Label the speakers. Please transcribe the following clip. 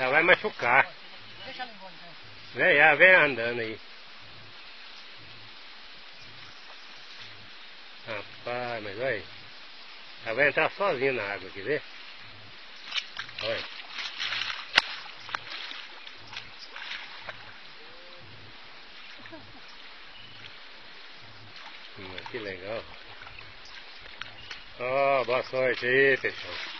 Speaker 1: Ela vai machucar.
Speaker 2: Deixa ela embora então.
Speaker 1: Vem, vem andando aí. Rapaz, mas olha. aí. Tá ela vai entrar tá sozinha na água, quer ver? Olha. Hum, que legal. Ó, oh, boa sorte aí, pessoal.